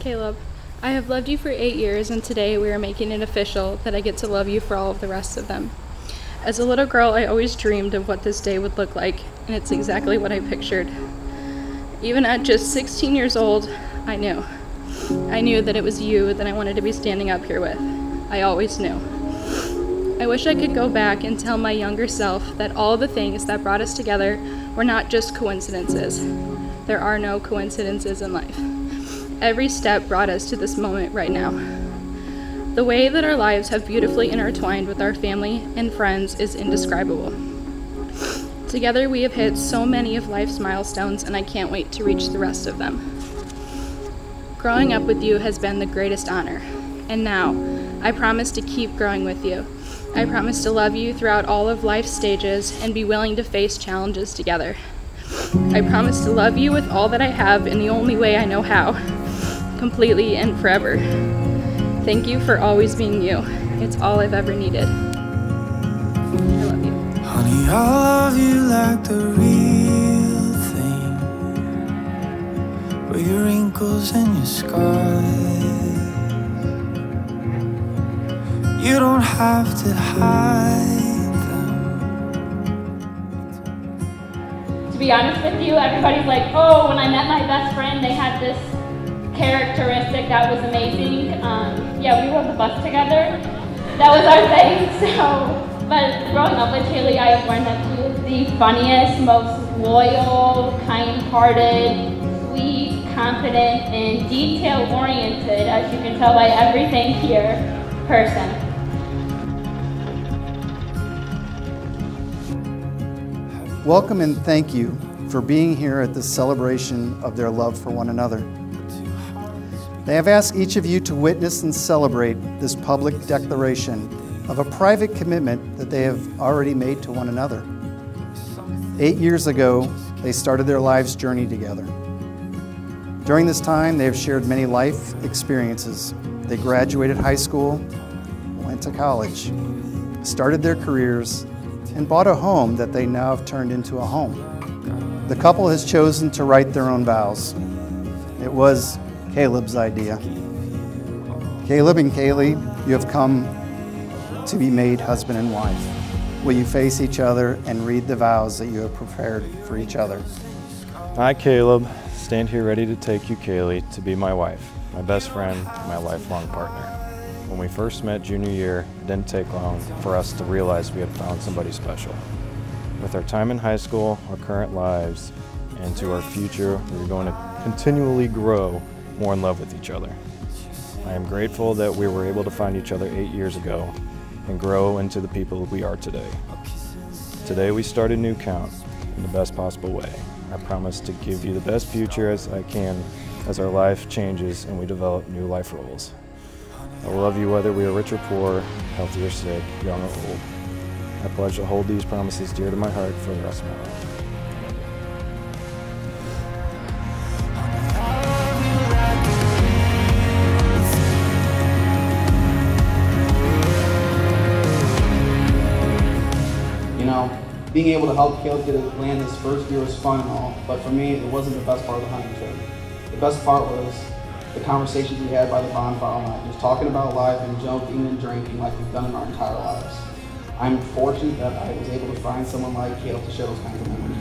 Caleb, I have loved you for eight years, and today we are making it official that I get to love you for all of the rest of them. As a little girl, I always dreamed of what this day would look like, and it's exactly what I pictured. Even at just 16 years old, I knew. I knew that it was you that I wanted to be standing up here with. I always knew. I wish I could go back and tell my younger self that all the things that brought us together were not just coincidences. There are no coincidences in life. Every step brought us to this moment right now. The way that our lives have beautifully intertwined with our family and friends is indescribable. Together, we have hit so many of life's milestones, and I can't wait to reach the rest of them. Growing up with you has been the greatest honor, and now I promise to keep growing with you. I promise to love you throughout all of life's stages and be willing to face challenges together. I promise to love you with all that I have in the only way I know how, completely and forever. Thank you for always being you. It's all I've ever needed. I love you. Honey, I love you like the real thing. With your wrinkles and your scars. You don't have to hide them. To be honest with you, everybody's like, oh, when I met my best friend, they had this characteristic that was amazing. Um, yeah, we rode the bus together. That was our thing. So, but growing up with Haley, I learned that she is the funniest, most loyal, kind-hearted, sweet, confident, and detail-oriented, as you can tell by everything here, person. Welcome and thank you for being here at this celebration of their love for one another. They have asked each of you to witness and celebrate this public declaration of a private commitment that they have already made to one another. Eight years ago, they started their lives' journey together. During this time, they have shared many life experiences. They graduated high school, went to college, started their careers, and bought a home that they now have turned into a home. The couple has chosen to write their own vows. It was Caleb's idea. Caleb and Kayli, you have come to be made husband and wife. Will you face each other and read the vows that you have prepared for each other? I, Caleb, stand here ready to take you, Kayli, to be my wife, my best friend, my lifelong partner. When we first met junior year, it didn't take long for us to realize we had found somebody special. With our time in high school, our current lives, and to our future, we're going to continually grow more in love with each other. I am grateful that we were able to find each other eight years ago and grow into the people we are today. Today we start a new count in the best possible way. I promise to give you the best future as I can as our life changes and we develop new life roles. I will love you whether we are rich or poor, healthy or sick, young or old. I pledge to hold these promises dear to my heart for the rest of my life. Being able to help Caleb get land his first year was fun and all, but for me, it wasn't the best part of the hunting trip. The best part was the conversations we had by the bonfire night, just talking about life and joking and drinking like we've done in our entire lives. I'm fortunate that I was able to find someone like Caleb to share those kinds of memories.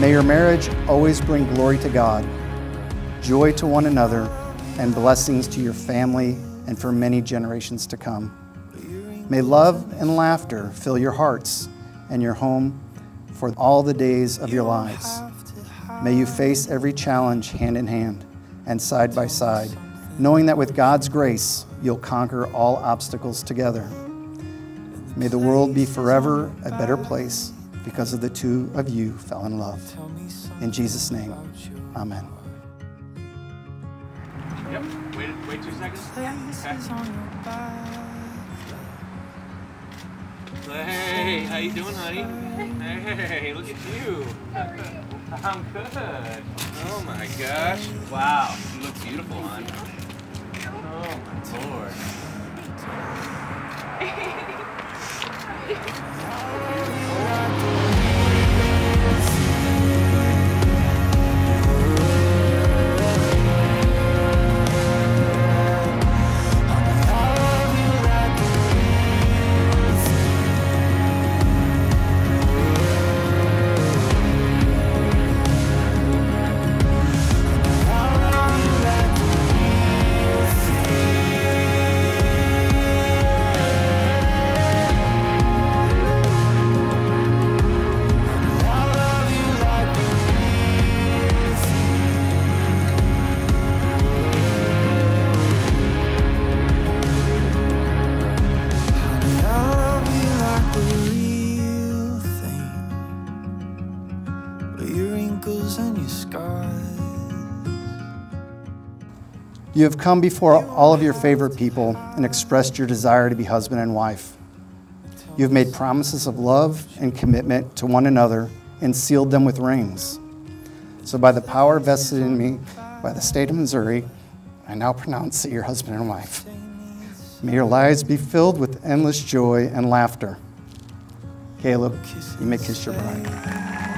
May your marriage always bring glory to God, joy to one another, and blessings to your family and for many generations to come. May love and laughter fill your hearts and your home for all the days of your lives. May you face every challenge hand in hand and side by side, knowing that with God's grace, you'll conquer all obstacles together. May the world be forever a better place because of the two of you fell in love. In Jesus' name, amen. Yep. Wait, wait two seconds. Hey, how you doing, honey? Hey, look at you. I'm good. Oh my gosh. Wow, you look beautiful, hon. Oh my lord. You have come before all of your favorite people and expressed your desire to be husband and wife. You have made promises of love and commitment to one another and sealed them with rings. So, by the power vested in me by the state of Missouri, I now pronounce that you're husband and wife. May your lives be filled with endless joy and laughter. Caleb, you may kiss your bride.